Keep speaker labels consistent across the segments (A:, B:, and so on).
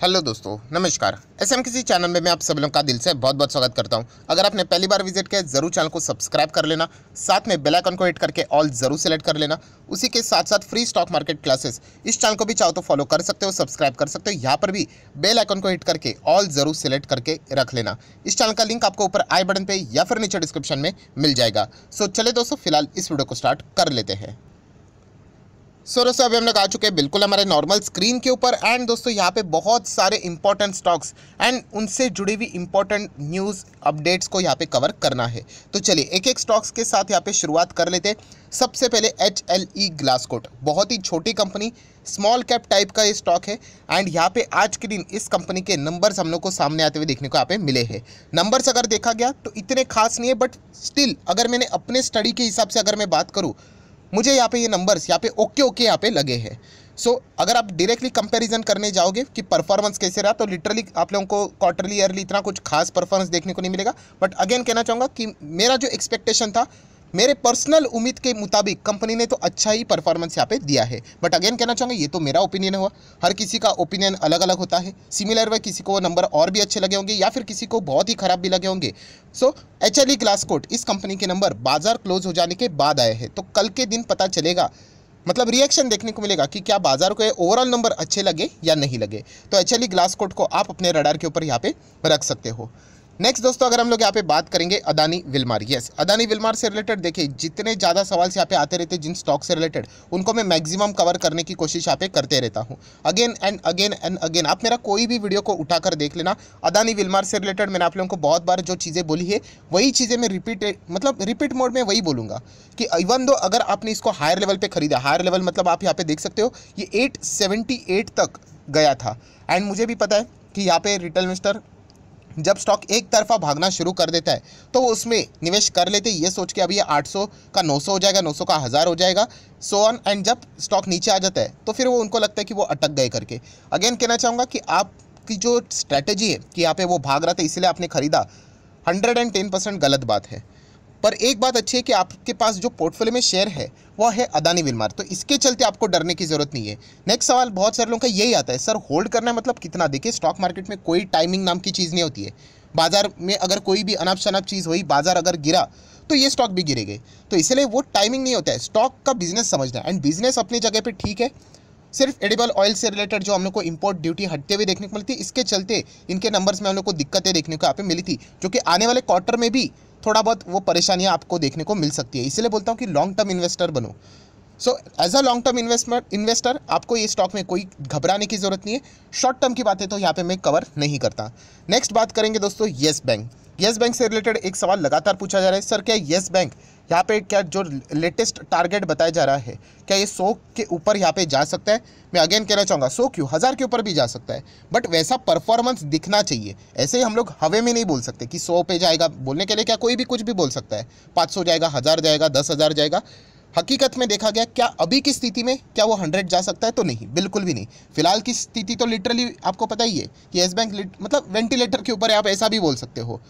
A: Hello दोस्तों, नमस्कार। S M किसी चैनल में मैं आप सभी लोगों का दिल से बहुत बहुत स्वागत करता हूँ। अगर आपने पहली बार विज़िट किया ज़रूर चैनल को सब्सक्राइब कर लेना, साथ में बेल आइकन को हिट करके ऑल ज़रूर सेलेक्ट कर लेना। उसी के साथ साथ फ्री स्टॉक मार्केट क्लासेस, इस चैनल को भी चाहो तो फॉलो कर सकते हो, सब्सक्राइब कर सकते हो, यहाँ पर भी बेल आइकन को हिट करके ऑल ज़रूर सेलेक्ट करके रख लेना। इस चैनल का लिंक आपको ऊपर आई बटन पर या फिर नीचे डिस्क्रिप्शन में मिल जाएगा। सो चले दोस्तों, फ़िलहाल इस वीडियो को स्टार्ट कर लेते हैं। सो दोस्तों अभी हम लोग आ चुके हैं बिल्कुल हमारे नॉर्मल स्क्रीन के ऊपर। एंड दोस्तों, यहाँ पे बहुत सारे इंपॉर्टेंट स्टॉक्स एंड उनसे जुड़ी हुई इंपॉर्टेंट न्यूज़ अपडेट्स को यहाँ पे कवर करना है। तो चलिए एक एक स्टॉक्स के साथ यहाँ पे शुरुआत कर लेते सबसे पहले एच एल ई ग्लासकोट बहुत ही छोटी कंपनी स्मॉल कैप टाइप का ये स्टॉक है। एंड यहाँ पे आज के दिन इस कंपनी के नंबर्स हम लोग को सामने आते हुए देखने को यहाँ पे मिले हैं। नंबर्स अगर देखा गया तो इतने खास नहीं है बट स्टिल अगर मैंने अपने स्टडी के हिसाब से अगर मैं बात करूँ मुझे यहाँ पे ये नंबर्स यहाँ पे ओके ओके यहाँ पे लगे हैं। सो so, अगर आप डायरेक्टली कंपैरिजन करने जाओगे कि परफॉर्मेंस कैसे रहा तो लिटरली आप लोगों को क्वार्टरली ईयरली इतना कुछ खास परफॉर्मेंस देखने को नहीं मिलेगा। बट अगेन कहना चाहूँगा कि मेरा जो एक्सपेक्टेशन था मेरे पर्सनल उम्मीद के मुताबिक कंपनी ने तो अच्छा ही परफॉर्मेंस यहाँ पे दिया है। बट अगेन कहना चाहूँगा, ये तो मेरा ओपिनियन हुआ। हर किसी का ओपिनियन अलग अलग होता है। सिमिलर वे किसी को वो नंबर और भी अच्छे लगे होंगे या फिर किसी को बहुत ही खराब भी लगे होंगे। So H L glass coat इस कंपनी के नंबर बाज़ार क्लोज हो जाने के बाद आए हैं। तो कल के दिन पता चलेगा। मतलब रिएक्शन देखने को मिलेगा कि क्या बाज़ार को ओवरऑल नंबर अच्छे लगे या नहीं लगे। तो एच ग्लास कोट को आप अपने रडार के ऊपर यहाँ पे रख सकते हो। नेक्स्ट दोस्तों, अगर हम लोग यहाँ पे बात करेंगे Adani Wilmar. Yes Adani Wilmar से रिलेटेड देखिए, जितने ज़्यादा सवाल यहाँ पे आते रहते हैं, जिन स्टॉक से रिलेटेड उनको मैं मैक्सिमम कवर करने की कोशिश यहाँ पे करते रहता हूँ। Again and again and again आप मेरा कोई भी वीडियो को उठाकर देख लेना। अदानी विलमार से रिलेटेड मैंने आप लोगों को बहुत बार जो चीज़ें बोली है, वही चीज़ें मैं रिपीट मतलब रिपीट मोड में वही बोलूँगा कि इवन दो अगर आपने इसको हायर लेवल पर खरीदा हायर लेवल मतलब आप यहाँ पे देख सकते हो, ये एट तक गया था। एंड मुझे भी पता है कि यहाँ पे रिटेल इन्वेस्टर जब स्टॉक एक तरफा भागना शुरू कर देता है तो उसमें निवेश कर लेते ये सोच के अभी ये 800 का 900 हो जाएगा 900 का हज़ार हो जाएगा। सो ऑन एंड जब स्टॉक नीचे आ जाता है तो फिर वो उनको लगता है कि वो अटक गए करके। अगेन कहना चाहूँगा कि आपकी जो स्ट्रैटेजी है कि यहाँ पे वो भाग रहा था, इसलिए आपने खरीदा हंड्रेड एंड टेन परसेंट गलत बात है। पर एक बात अच्छी है कि आपके पास जो पोर्टफोलियो में शेयर है, वह है अदानी विलमार तो इसके चलते आपको डरने की ज़रूरत नहीं है। नेक्स्ट सवाल बहुत सारे लोगों का यही आता है, सर होल्ड करना मतलब कितना? देखिए स्टॉक मार्केट में कोई टाइमिंग नाम की चीज़ नहीं होती है। बाज़ार में अगर कोई भी अनाप शनाप चीज़ हुई, बाज़ार अगर गिरा तो ये स्टॉक भी गिरेगे। तो इसलिए वो टाइमिंग नहीं होता है। स्टॉक का बिज़नेस समझना। एंड बिज़नेस अपनी जगह पर ठीक है। सिर्फ़ एडिबल ऑयल से रिलेटेड जो हम लोग को इंपोर्ट ड्यूटी हटते हुए देखने को मिलती, इसके चलते इनके नंबर्स में हम लोग को दिक्कतें देखने को यहाँ पे मिली थी, जो कि आने वाले क्वार्टर में भी थोड़ा बहुत वो परेशानियाँ आपको देखने को मिल सकती है। इसलिए बोलता हूँ कि लॉन्ग टर्म इन्वेस्टर बनो। So as a long term investment investor आपको ये स्टॉक में कोई घबराने की ज़रूरत नहीं है। शॉर्ट टर्म की बातें तो यहाँ पे मैं कवर नहीं करता। नेक्स्ट बात करेंगे दोस्तों येस बैंक येस बैंक से रिलेटेड एक सवाल लगातार पूछा जा रहा है। सर क्या येस बैंक यहाँ पे क्या जो लेटेस्ट टारगेट बताया जा रहा है, क्या ये सौ के ऊपर यहाँ पे जा सकता है? मैं अगेन कहना चाहूँगा, सौ क्यों? हज़ार के ऊपर भी जा सकता है। बट वैसा परफॉर्मेंस दिखना चाहिए। ऐसे ही हम लोग हवे में नहीं बोल सकते कि सौ पे जाएगा। बोलने के लिए क्या कोई भी कुछ भी बोल सकता है। पाँच सौ जाएगा, हज़ार जाएगा, दस हज़ार जाएगा। हकीकत में देखा गया, क्या अभी की स्थिति में, क्या वो हंड्रेड जा सकता है? तो नहीं, बिल्कुल भी नहीं। फ़िलहाल की स्थिति तो लिटरली आपको पता ही है कि येस बैंक मतलब वेंटिलेटर के ऊपर आप ऐसा भी बोल सकते हो।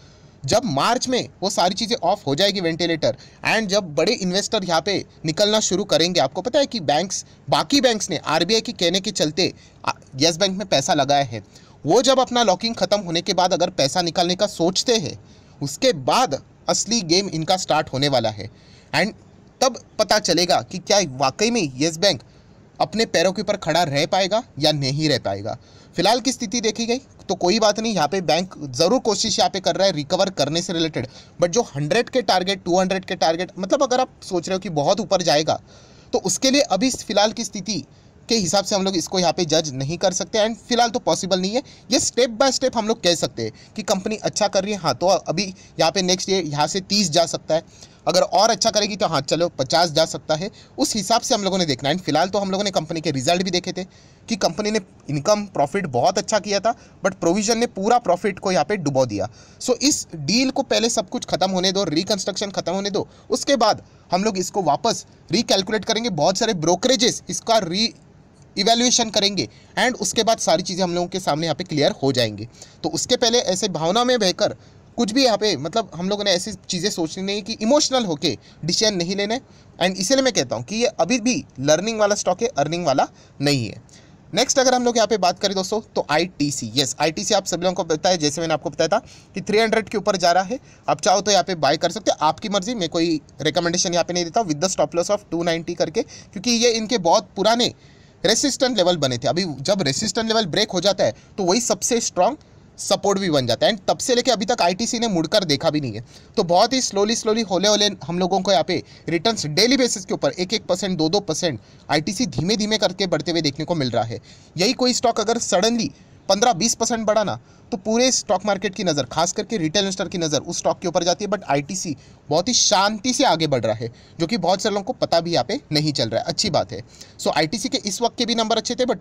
A: जब मार्च में वो सारी चीज़ें ऑफ़ हो जाएगी वेंटिलेटर एंड जब बड़े इन्वेस्टर यहाँ पे निकलना शुरू करेंगे, आपको पता है कि बैंक्स बाकी बैंक्स ने आरबीआई के कहने के चलते येस बैंक में पैसा लगाया है। वो जब अपना लॉकिंग ख़त्म होने के बाद अगर पैसा निकालने का सोचते हैं, उसके बाद असली गेम इनका स्टार्ट होने वाला है। एंड तब पता चलेगा कि क्या वाकई में येस बैंक अपने पैरों के ऊपर खड़ा रह पाएगा या नहीं रह पाएगा। फ़िलहाल की स्थिति देखी गई तो कोई बात नहीं, यहाँ पे बैंक ज़रूर कोशिश यहाँ पे कर रहा है रिकवर करने से रिलेटेड बट जो हंड्रेड के टारगेट टू हंड्रेड के टारगेट मतलब अगर आप सोच रहे हो कि बहुत ऊपर जाएगा तो उसके लिए अभी फ़िलहाल की स्थिति के हिसाब से हम लोग इसको यहाँ पे जज नहीं कर सकते एंड फ़िलहाल तो पॉसिबल नहीं है। ये स्टेप बाय स्टेप हम लोग कह सकते हैं कि कंपनी अच्छा कर रही है। हाँ तो अभी यहाँ पे नेक्स्ट ईयर यहाँ से तीस जा सकता है। अगर और अच्छा करेगी तो हाँ चलो, पचास जा सकता है। उस हिसाब से हम लोगों ने देखना एंड फ़िलहाल तो हम लोगों ने कंपनी के रिज़ल्ट भी देखे थे कि कंपनी ने इनकम, प्रॉफिट बहुत अच्छा किया था, बट प्रोविज़न ने पूरा प्रॉफिट को यहाँ पे डुबो दिया। सो इस डील को पहले सब कुछ खत्म होने दो रिकन्स्ट्रक्शन खत्म होने दो। उसके बाद हम लोग इसको वापस रिकैलकुलेट करेंगे। बहुत सारे ब्रोकरेजेस इसका री इवेल्युएशन करेंगे। एंड उसके बाद सारी चीज़ें हम लोगों के सामने यहाँ पे क्लियर हो जाएँगे। तो उसके पहले ऐसे भावना में बहकर कुछ भी यहाँ पे मतलब हम लोगों ने ऐसी चीज़ें सोचनी नहीं कि इमोशनल होके डिसीज़न नहीं लेने। एंड इसीलिए मैं कहता हूँ कि ये अभी भी लर्निंग वाला स्टॉक है अर्निंग वाला नहीं है। नेक्स्ट अगर हम लोग यहाँ पे बात करें दोस्तों तो I T C yes I T C आप सभी लोगों को पता है, जैसे मैंने आपको बताया था कि 300 के ऊपर जा रहा है। आप चाहो तो यहाँ पे बाय कर सकते हो, आपकी मर्ज़ी, मैं कोई रिकमेंडेशन यहाँ पे नहीं देता with the stop loss of 290 करके, क्योंकि ये इनके बहुत पुराने रेसिस्टेंट लेवल बने थे। अभी जब रेसिस्टेंट लेवल ब्रेक हो जाता है तो वही सबसे स्ट्रांग सपोर्ट भी बन जाता है। एंड तब से लेके अभी तक आईटीसी ने मुड़कर देखा भी नहीं है। तो बहुत ही स्लोली स्लोली होले होले हम लोगों को यहाँ पे रिटर्न्स डेली बेसिस के ऊपर एक एक परसेंट दो दो परसेंट आई धीमे धीमे करके बढ़ते हुए देखने को मिल रहा है। यही कोई स्टॉक अगर सडनली पंद्रह बीस परसेंट बढ़ा ना तो पूरे स्टॉक मार्केट की नज़र खास करके रिटेल इन्वेस्टर की नज़र उस स्टॉक के ऊपर जाती है। बट आईटीसी बहुत ही शांति से आगे बढ़ रहा है जो कि बहुत सारे लोगों को पता भी यहाँ पे नहीं चल रहा है। अच्छी बात है। सो so, आईटीसी के इस वक्त के भी नंबर अच्छे थे बट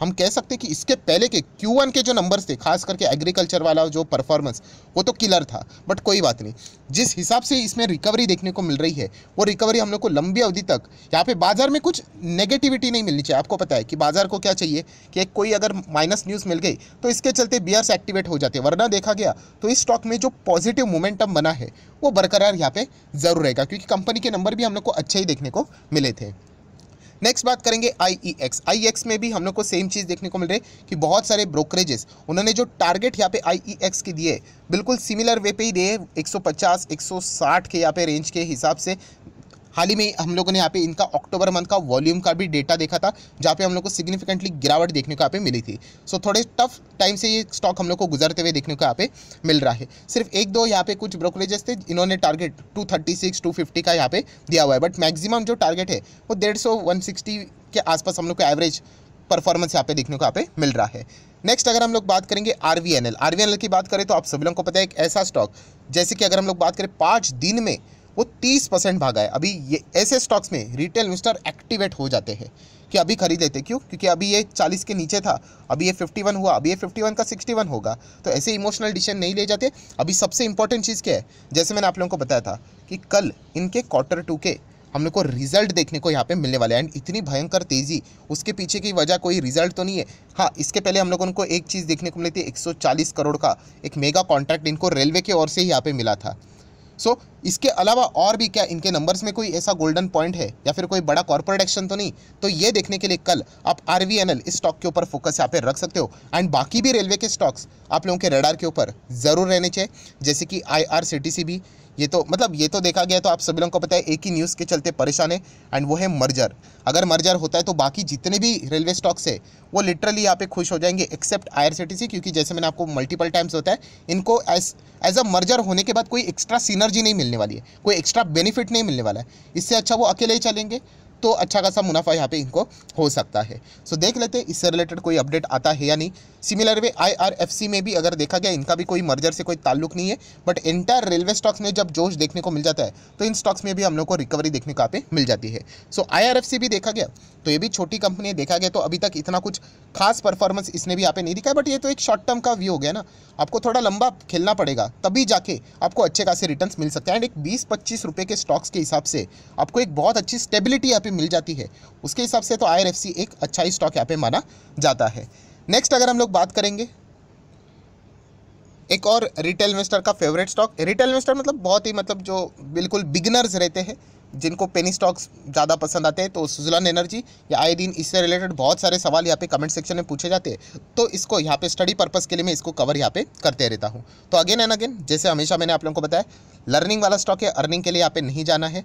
A: हम कह सकते हैं कि इसके पहले के Q1 के जो नंबर्स थे, खास करके एग्रीकल्चर वाला जो परफॉर्मेंस वो तो किलर था बट कोई बात नहीं। जिस हिसाब से इसमें रिकवरी देखने को मिल रही है, वो रिकवरी हम लोग को लंबी अवधि तक, यहाँ पे बाज़ार में कुछ नेगेटिविटी नहीं मिलनी चाहिए। आपको पता है कि बाज़ार को क्या चाहिए कि कोई अगर माइनस न्यूज़ मिल गई तो इसके चलते बियर्स एक्टिवेट हो जाते वरना देखा गया तो इस स्टॉक में जो पॉजिटिव मोमेंटम बना है, वो बरकरार यहाँ पे ज़रूर रहेगा, क्योंकि कंपनी के नंबर भी हम लोग को अच्छे ही देखने को मिले थे। नेक्स्ट बात करेंगे आई ई आई एक्स में भी हम लोग को सेम चीज़ देखने को मिल रही है कि बहुत सारे ब्रोकरेजेस उन्होंने जो टारगेट यहाँ पे आई ई एक्स के दिए बिल्कुल सिमिलर वे पे ही दिए 150 160 के यहाँ पे रेंज के हिसाब से। हाल ही में हम लोगों ने यहाँ पे इनका अक्टूबर मंथ का वॉल्यूम का भी डेटा देखा था जहाँ पे हम लोग को सिग्निफिकेंटली गिरावट देखने को यहाँ पे मिली थी। सो so, थोड़े टफ टाइम से ये स्टॉक हम लोग को गुजरते हुए देखने को यहाँ पे मिल रहा है। सिर्फ़ एक दो यहाँ पे कुछ ब्रोकरेजेस थे इन्होंने target two thirty six to fifty का यहाँ पे दिया हुआ है। बट मैक्सिमम जो टारगेट है वो डेढ़ सौ वन सिक्सटी के आसपास हम लोग को एवरेज परफॉर्मेंस यहाँ पे देखने को यहाँ पे मिल रहा है। नेक्स्ट अगर हम लोग बात करेंगे R V N L R V N L की बात करें तो आप सभी लोगों को पता है एक ऐसा स्टॉक जैसे कि अगर हम लोग बात करें पाँच दिन में वो तीस परसेंट भागा है। अभी ये, ऐसे स्टॉक्स में रिटेल इन्वेस्टर एक्टिवेट हो जाते हैं कि अभी खरीद लेते क्यों? क्योंकि अभी ये चालीस के नीचे था, अभी ये फिफ्टी वन हुआ, अभी ये फिफ्टी वन का सिक्सटी वन होगा। तो ऐसे इमोशनल डिसीज़न नहीं ले जाते। अभी सबसे इंपॉर्टेंट चीज़ क्या है? जैसे मैंने आप लोगों को बताया था कि कल इनके क्वार्टर टू के हम लोग को रिज़ल्ट देखने को यहाँ पे मिलने वाले हैं। एंड इतनी भयंकर तेज़ी, उसके पीछे की वजह कोई रिज़ल्ट तो नहीं है। हाँ इसके पहले हम लोगों को एक चीज़ देखने को मिली थी 140 करोड़ का एक मेगा कॉन्ट्रैक्ट इनको रेलवे की ओर से ही यहाँ पे मिला था। सो so, इसके अलावा और भी क्या इनके नंबर्स में कोई ऐसा गोल्डन पॉइंट है? या फिर कोई बड़ा कॉर्पोरेट एक्शन तो नहीं? तो ये देखने के लिए कल आप RVNL इस स्टॉक के ऊपर फोकस यहाँ पे रख सकते हो। एंड बाकी भी रेलवे के स्टॉक्स आप लोगों के रडार के ऊपर ज़रूर रहने चाहिए। जैसे कि आई भी ये तो मतलब ये तो देखा गया तो आप सभी लोगों को पता है एक ही न्यूज़ के चलते परेशान है एंड वो है मर्जर अगर मर्जर होता है तो बाकी जितने भी रेलवे स्टॉक्स है वो लिटरली यहाँ पे खुश हो जाएँगे एक्सेप्ट आई क्योंकि जैसे मैंने आपको मल्टीपल टाइम्स होता है इनको एज एज अ मर्जर होने के बाद कोई एक्स्ट्रा सीनर्जी नहीं मिलने वाली है कोई एक्स्ट्रा बेनिफिट नहीं मिलने वाला है। इससे अच्छा वो अकेले ही चलेंगे तो अच्छा खासा मुनाफा यहाँ पे इनको हो सकता है। सो so, देख लेते हैं इससे रिलेटेड कोई अपडेट आता है या नहीं। सिमिलर वे आई में भी अगर देखा गया इनका भी कोई मर्जर से कोई ताल्लुक नहीं है बट इंटायर रेलवे स्टॉक्स में जब जोश देखने को मिल जाता है तो इन स्टॉक्स में भी हम लोग को रिकवरी देखने को पे मिल जाती है। सो so, भी देखा गया तो ये भी छोटी कंपनी है देखा गया तो अभी तक इतना कुछ खास परफॉर्मेंस इसने भी यहाँ पे नहीं दिखा बट ये तो एक शॉर्ट टर्म का व्यू हो गया ना। आपको थोड़ा लंबा खेलना पड़ेगा तभी जाके आपको अच्छे खासे रिटर्न मिल सकते हैं। एंड एक बीस पच्चीस रुपये के स्टॉक्स के हिसाब से आपको एक बहुत अच्छी स्टेबिलिटी यहाँ पे मिल जाती है। उसके हिसाब से तो आईआरएफसी एक अच्छा ही स्टॉक यहाँ पे माना जाता है। नेक्स्ट अगर हम लोग बात करेंगे, एक और रिटेल इन्वेस्टर का फेवरेट स्टॉक रिटेल इन्वेस्टर मतलब बहुत ही मतलब जो बिल्कुल बिगनर्स रहते हैं, जिनको पेनी स्टॉक्स ज़्यादा पसंद आते हैं तो सुजलन एनर्जी या आए दिन इससे रिलेटेड बहुत सारे सवाल यहाँ पे कमेंट सेक्शन में पूछे जाते हैं। तो इसको यहाँ पे स्टडी पर्पस के लिए मैं इसको कवर यहाँ पे करते रहता हूँ। तो अगेन एंड अगेन जैसे हमेशा मैंने आप लोगों को बताया लर्निंग वाला स्टॉक है अर्निंग के लिए यहाँ पे नहीं जाना है।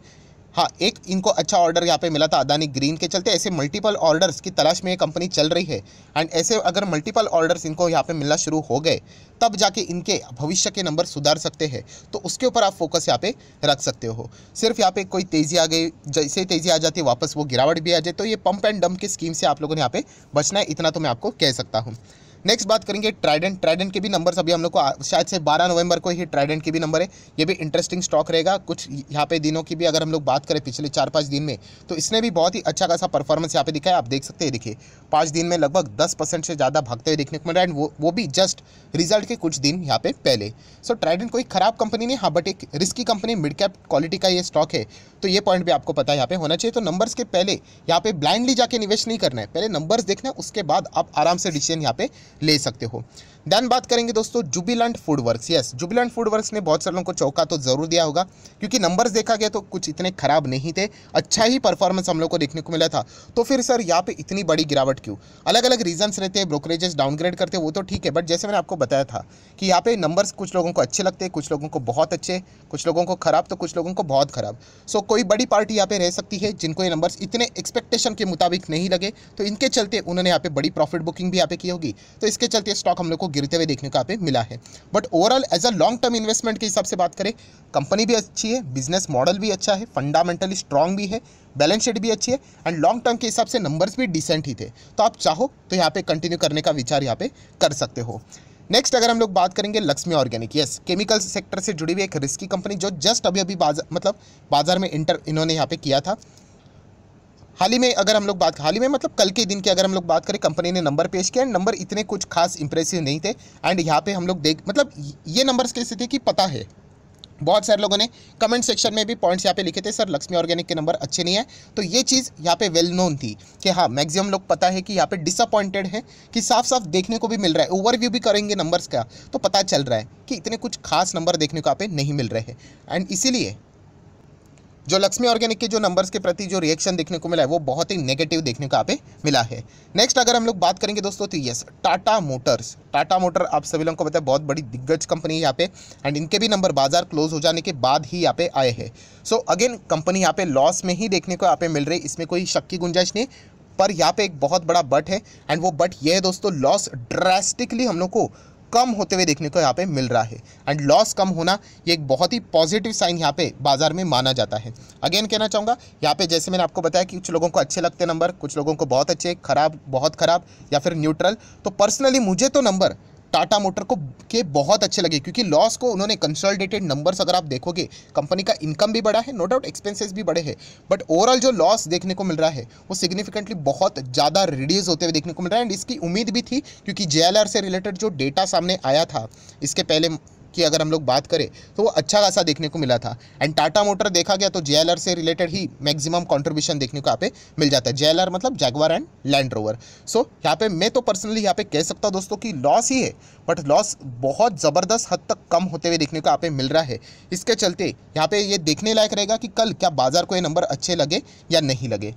A: हाँ एक इनको अच्छा ऑर्डर यहाँ पे मिला था अदानी ग्रीन के चलते ऐसे मल्टीपल ऑर्डर्स की तलाश में ये कंपनी चल रही है। एंड ऐसे अगर मल्टीपल ऑर्डर्स इनको यहाँ पे मिलना शुरू हो गए, तब जाके इनके भविष्य के नंबर सुधार सकते हैं। तो उसके ऊपर आप फोकस यहाँ पे रख सकते हो। सिर्फ़ यहाँ पे कोई तेज़ी आ गई, जैसे तेज़ी आ जाती है, वापस वो गिरावट भी आ जाए तो ये पंप एंड डंप की स्कीम से आप लोगों ने यहाँ पे बचना है, इतना तो मैं आपको कह सकता हूँ। नेक्स्ट बात करेंगे ट्राइडेंट ट्राइडेंट के भी नंबर्स अभी हम लोग को शायद से 12 नवंबर को ही ट्राइडेंट के भी नंबर है। ये भी इंटरेस्टिंग स्टॉक रहेगा। कुछ यहाँ पे दिनों की भी अगर हम लोग बात करें पिछले चार पाँच दिन में तो इसने भी बहुत ही अच्छा खासा परफॉर्मेंस यहाँ पे दिखाया। आप देख सकते हैं, देखिए, पाँच दिन में लगभग दस परसेंट से ज़्यादा भागते हुए देखने को मिल रहा है। वो वो भी जस्ट रिज़ल्ट के कुछ दिन यहाँ पे पहले। सो ट्राइडेंट कोई खराब कंपनी नहीं हाँ बट एक risky company mid cap quality का ये स्टॉक है। तो ये पॉइंट भी आपको पता है, यहाँ पे होना चाहिए। तो नंबर्स के पहले यहाँ पे ब्लाइंडली जाके निवेश नहीं करना है। पहले नंबर्स देखना है, उसके बाद आप आराम से डिसीज़न यहाँ पे ले सकते हो। देन बात करेंगे दोस्तों Jubilant Food Works yes Jubilant Food Works ने बहुत सारे लोगों को चौका तो ज़रूर दिया होगा, क्योंकि नंबर्स देखा गया तो कुछ इतने खराब नहीं थे अच्छा ही परफॉर्मेंस हम लोग को देखने को मिला था। तो फिर सर यहाँ पे इतनी बड़ी गिरावट क्यों? अलग अलग रीजन्स रहते हैं ब्रोकरेजेस डाउनग्रेड करते वो तो ठीक है बट जैसे मैंने आपको बताया था कि यहाँ पे नंबर्स कुछ लोगों को अच्छे लगते हैं, कुछ लोगों को बहुत अच्छे, कुछ लोगों को खराब तो कुछ लोगों को बहुत खराब। सो कोई बड़ी पार्टी यहाँ पे रह सकती है जिनको ये नंबर्स इतने एक्सपेक्टेशन के मुताबिक नहीं लगे तो इनके चलते उन्होंने यहाँ पे बड़ी प्रॉफिट बुकिंग भी यहाँ पे की होगी। तो इसके चलते स्टॉक हम लोग को गिरते हुए देखने को यहाँ पे मिला है। But overall as a long term investment के हिसाब से बात करें कंपनी भी अच्छी है बिज़नेस मॉडल भी अच्छा है फंडामेंटली स्ट्रॉन्ग भी है बैलेंस शीट भी अच्छी है एंड लॉन्ग टर्म के हिसाब से नंबर्स भी डिसेंट ही थे। तो आप चाहो तो यहाँ पे कंटिन्यू करने का विचार यहाँ पे कर सकते हो। नेक्स्ट अगर हम लोग बात करेंगे Laxmi Organic yes chemical sector से जुड़ी हुई एक रिस्की कंपनी जो जस्ट अभी अभी बाज़ार मतलब बाज़ार में इंटर इन्होंने यहाँ पे किया था। हाल ही में अगर हम लोग बात हाल ही में मतलब कल के दिन की अगर हम लोग बात करें कंपनी ने नंबर पेश किया एंड नंबर इतने कुछ खास इंप्रेसिव नहीं थे। एंड यहाँ पे हम लोग देख मतलब ये नंबर्स कैसे थे कि पता है। बहुत सारे लोगों ने कमेंट सेक्शन में भी पॉइंट्स यहाँ पे लिखे थे। सर लक्ष्मी ऑर्गेनिक के नंबर अच्छे नहीं है। तो ये चीज़ यहाँ पे वेल नोन थी कि हाँ मैक्सिमम लोग पता है कि यहाँ पे डिसअपॉइंटेड है कि साफ़ साफ़ देखने को भी मिल रहा है। ओवरव्यू भी करेंगे नंबर्स का। तो पता चल रहा है कि इतने कुछ खास नंबर देखने को यहाँ पे नहीं मिल रहे हैं। एंड इसीलिए जो लक्ष्मी ऑर्गेनिक के जो नंबर्स के प्रति जो रिएक्शन देखने को मिला है, वो बहुत ही नेगेटिव देखने को यहाँ पे मिला है। नेक्स्ट अगर हम लोग बात करेंगे दोस्तों तो yes Tata Motors Tata Motor आप सभी लोगों को पता है, बहुत बड़ी दिग्गज कंपनी है यहाँ पे एंड इनके भी नंबर बाज़ार क्लोज हो जाने के बाद ही यहाँ पे आए हैं। सो अगेन कंपनी यहाँ पे लॉस में ही देखने को यहाँ पे मिल रही इसमें कोई शक की गुंजाइश नहीं, पर यहाँ पे एक बहुत बड़ा बट है एंड वो बट ये है दोस्तों लॉस ड्रास्टिकली हम लोग को कम होते हुए देखने को यहाँ पे मिल रहा है। एंड लॉस कम होना ये एक बहुत ही पॉजिटिव साइन यहाँ पे बाज़ार में माना जाता है। अगेन कहना चाहूँगा, यहाँ पे जैसे मैंने आपको बताया कि कुछ लोगों को अच्छे लगते नंबर कुछ लोगों को बहुत अच्छे, खराब, बहुत खराब या फिर न्यूट्रल तो पर्सनली मुझे तो नंबर टाटा मोटर को के बहुत अच्छे लगे, क्योंकि लॉस को उन्होंने कंसोलिडेटेड नंबर्स अगर आप देखोगे कंपनी का इनकम भी बढ़ा है नो डाउट एक्सपेंसेस भी बड़े हैं बट ओवरऑल जो लॉस देखने को मिल रहा है, वो सिग्निफिकेंटली बहुत ज़्यादा रिड्यूस होते हुए देखने को मिल रहा है एंड इसकी उम्मीद भी थी, क्योंकि जेएलआर से रिलेटेड जो डेटा सामने आया था, इसके पहले की अगर हम लोग बात करें तो वो अच्छा खासा देखने को मिला था। एंड टाटा मोटर देखा गया तो जेएलआर से रिलेटेड ही मैक्सिमम कॉन्ट्रीब्यूशन देखने को यहाँ पे मिल जाता है। जेएलआर मतलब Jaguar and Land Rover so यहाँ पे मैं तो पर्सनली यहाँ पे कह सकता हूँ दोस्तों कि लॉस ही है बट लॉस बहुत ज़बरदस्त हद तक कम होते हुए देखने को यहाँ पे मिल रहा है। इसके चलते यहाँ पे ये देखने लायक रहेगा कि कल क्या बाज़ार को ये नंबर अच्छे लगे या नहीं लगे।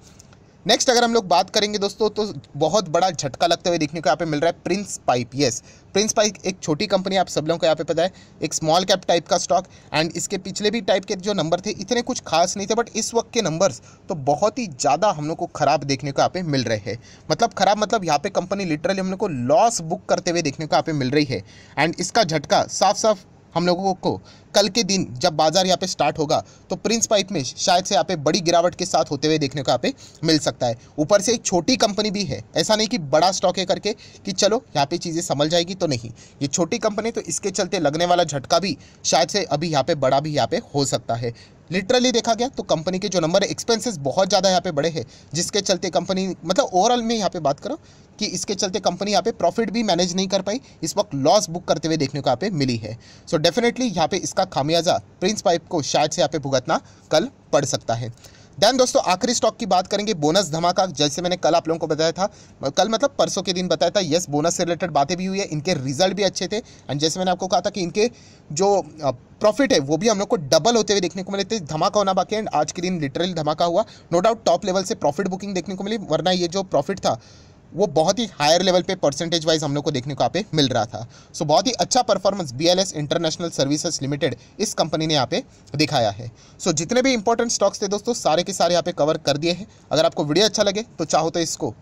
A: नेक्स्ट अगर हम लोग बात करेंगे दोस्तों तो बहुत बड़ा झटका लगते हुए देखने को यहाँ पे मिल रहा है Prince Pipe yes Prince Pipe एक छोटी कंपनी आप सब लोगों को यहाँ पे पता है, एक स्मॉल कैप टाइप का स्टॉक एंड इसके पिछले भी टाइप के जो नंबर थे, इतने कुछ खास नहीं थे बट इस वक्त के नंबर्स तो बहुत ही ज़्यादा हम लोग को ख़राब देखने को यहाँ पे मिल रहे हैं। मतलब ख़राब मतलब यहाँ पे कंपनी लिटरली हम लोग को लॉस बुक करते हुए देखने को यहाँ पे मिल रही है। एंड इसका झटका साफ़ साफ़ हम लोगों को कल के दिन जब बाज़ार यहाँ पे स्टार्ट होगा तो प्रिंस पाइप में शायद से यहाँ पे बड़ी गिरावट के साथ होते हुए देखने को यहाँ पे मिल सकता है। ऊपर से एक छोटी कंपनी भी है। ऐसा नहीं कि बड़ा स्टॉक है करके कि चलो, यहाँ पे चीज़ें संभल जाएगी तो नहीं। ये छोटी कंपनी तो इसके चलते लगने वाला झटका भी शायद से अभी यहाँ पर बड़ा भी यहाँ पर हो सकता है। लिटरली देखा गया तो कंपनी के जो नंबर है एक्सपेंसेस बहुत ज़्यादा यहाँ पे बड़े हैं, जिसके चलते कंपनी मतलब ओवरऑल में यहाँ पे बात करो, कि इसके चलते कंपनी यहाँ पे प्रॉफिट भी मैनेज नहीं कर पाई, इस वक्त लॉस बुक करते हुए देखने को यहाँ पे मिली है। सो डेफिनेटली यहाँ पे इसका खामियाजा प्रिंस पाइप को शायद से यहाँ पे भुगतना कल पड़ सकता है। देन दोस्तों, आखिरी स्टॉक की बात करेंगे बोनस धमाका, जैसे मैंने कल आप लोगों को बताया था, कल मतलब परसों के दिन बताया था यस बोनस से रिलेटेड बातें भी हुई है, इनके रिज़ल्ट भी अच्छे थे एंड जैसे मैंने आपको कहा था कि इनके जो प्रॉफिट है, वो भी हम लोग को डबल होते हुए देखने को मिले थे, धमाका होना बाकी एंड आज के दिन लिटरली धमाका हुआ नो डाउट टॉप लेवल से प्रॉफिट बुकिंग देखने को मिली, वरना ये जो प्रॉफिट था वो बहुत ही हायर लेवल पे परसेंटेज वाइज हम लोग को देखने को यहाँ पे मिल रहा था। सो so, बहुत ही अच्छा performance BLS International Services Limited इस कंपनी ने यहाँ पे दिखाया है। सो so, जितने भी इंपॉर्टेंट स्टॉक्स थे दोस्तों सारे के सारे यहाँ पे कवर कर दिए हैं। अगर आपको वीडियो अच्छा लगे तो चाहो तो इसको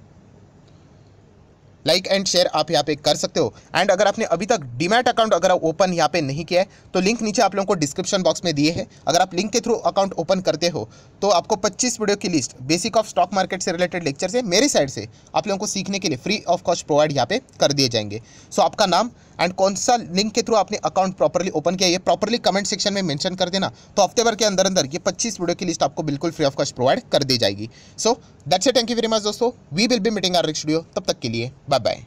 A: लाइक एंड शेयर आप यहाँ पे कर सकते हो। एंड अगर आपने अभी तक डीमैट अकाउंट अगर ओपन यहाँ पे नहीं किया है तो लिंक नीचे आप लोगों को डिस्क्रिप्शन बॉक्स में दिए हैं। अगर आप लिंक के थ्रू अकाउंट ओपन करते हो तो आपको 25 वीडियो की list basic of stock market से रिलेटेड लेक्चर से मेरी साइड से आप लोगों को सीखने के लिए फ्री ऑफ़ कॉस्ट प्रोवाइड यहाँ पे कर दिए जाएँगे। सो so, आपका नाम एंड कौन सा लिंक के थ्रू आपने अकाउंट प्रॉपरली ओपन किया? ये प्रॉपरली कमेंट सेक्शन में मेंशन कर देना। तो हफ़्ते भर के अंदर अंदर ये 25 वीडियो की लिस्ट आपको बिल्कुल फ्री ऑफ़ कॉस्ट प्रोवाइड कर दी जाएगी। So that's it thank you very much दोस्तों. We will be meeting our next video तब तक के लिए बाय बाय